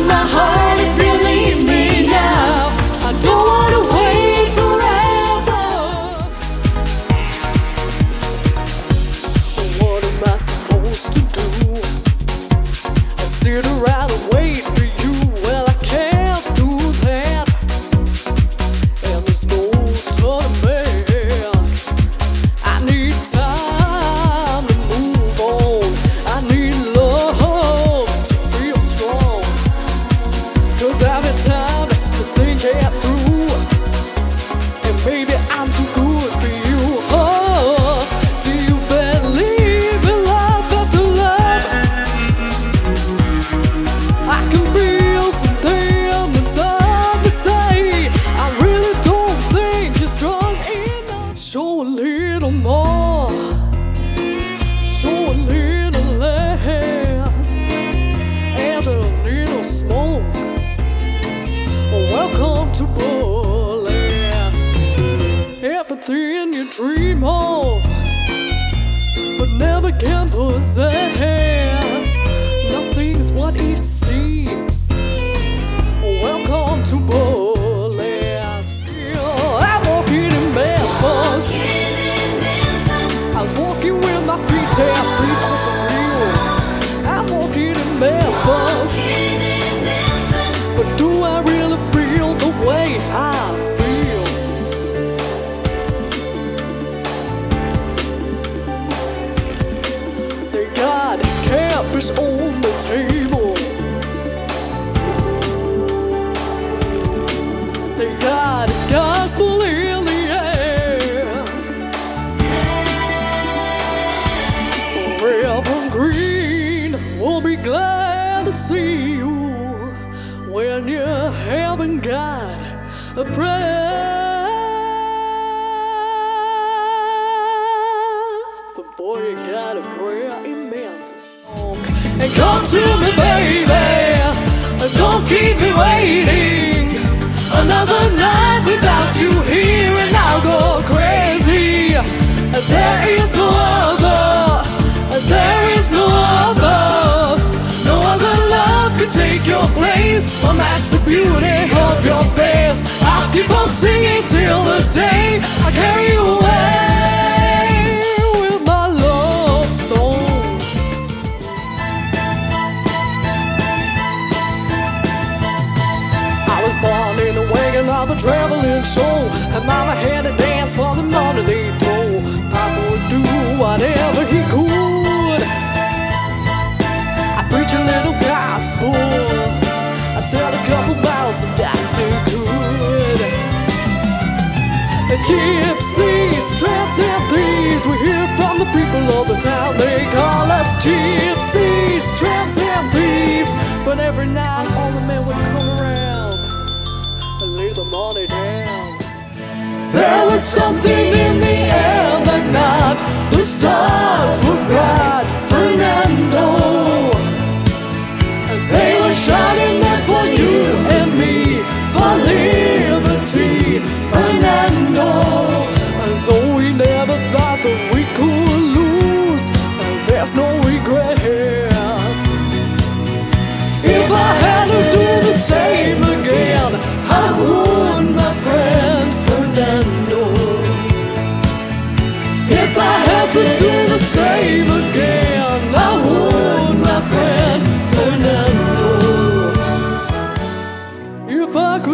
My heart if you leave me now. I don't wanna wait forever. What am I supposed to do? I sit around dream but never can possess. Nothing's what it seems. Welcome to burlesque. Catfish on the table. They got a gospel in the air. Reverend Green will be glad to see you when you haven't God a prayer. There is no other. There is no other. No other love can take your place. Unmatch the beauty of your face. I'll keep on singing till the day I carry you away with my love song. I was born in wagon of a traveling show, and Mama had to dance for the money they whatever he could. I preach a little gospel. I'd sell a couple bottles of Dr. Good. Gypsies, tramps, and thieves. We hear from the people of the town. They call us gypsies, tramps, and thieves. But every night, all the men would come around and lay the money down. There was something in the air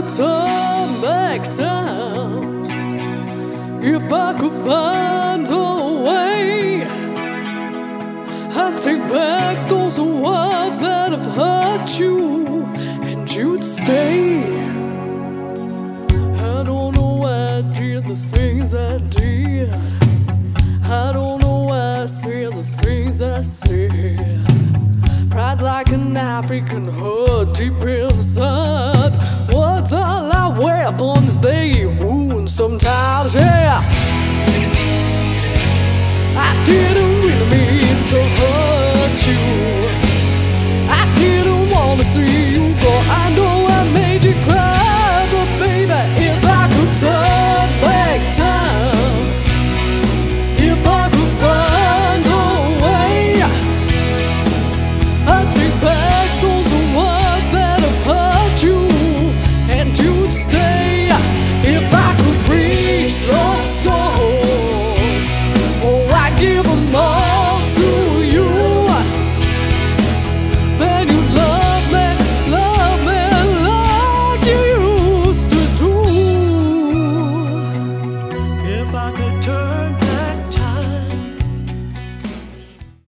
could turn back time, if I could find a way, I'd take back those words that have hurt you, and you'd stay. I don't know why I did the things I did. I don't know why I said the things I said. Pride's like an African hood deep inside. Words are like weapons, they wound sometimes, yeah. I didn't